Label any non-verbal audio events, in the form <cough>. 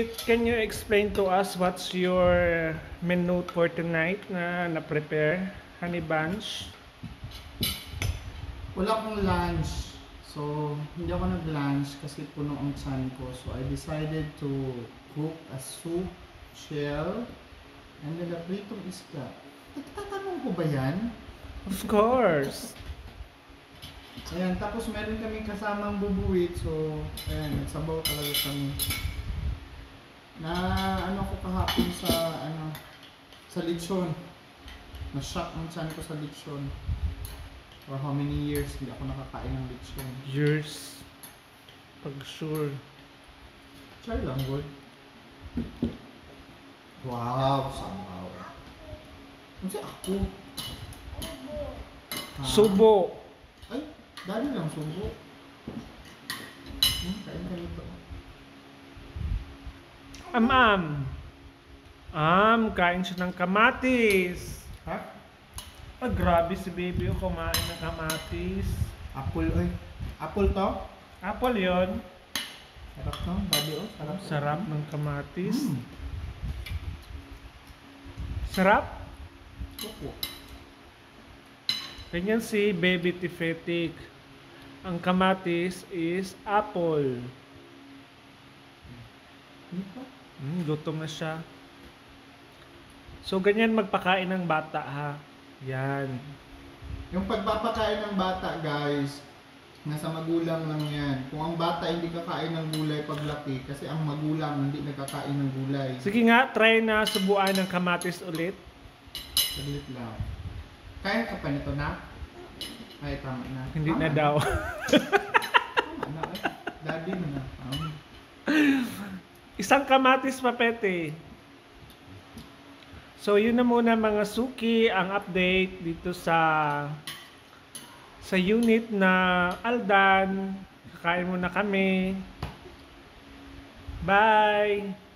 Can you explain to us what's your menu for tonight na na-prepare? Honey bunch? Wala akong lunch. So, hindi ako nag-lunch kasi puno ang tiyan ko. So, I decided to cook a soup, shell, and then a pritong isda. Tatanong ko ba yan? Of course. Ayan, tapos meron kami kasamang bubuwit. So, ayan, nagsabaw talaga kami. Na ano ko kahapon sa ano sa lechon. Na-shock ang tiyan ko sa lechon. For how many years hindi ako nakakain ng lechon. Yours. Pag sure. Try lang, good. Wow, somehow. Ano ako? Ah, Subo. Ay, dali lang subo. Hmm, kain ka nito. Am-am. Am, kain siya ng kamatis. Ha? Ah, grabe si baby yung kumain ng kamatis. Apple, oy. Apple to? Apple yon. Sarap to, babi oh. Sarap. Sarap ng kamatis. Mm. Sarap. Opo. Ganyan si baby tifetic. Ang kamatis is apple. Hmm, gutom na siya. So, ganyan magpakain ng bata ha. Yan. Yung pagpapakain ng bata, guys, nasa magulang lang yan. Kung ang bata hindi kakain ng gulay paglaki, kasi ang magulang hindi nagkakain ng gulay. Sige nga, try na subuan ng kamatis ulit. Saglit lang. Kaya ka pa nito na? Ay, tama na. Hindi Tama na daw. <laughs> Tama na. Ay, daddy mo na. Um, Isang kamatis papete. So, yun na muna mga suki, ang update dito sa sa unit na Aldan. Kakain muna kami. Bye!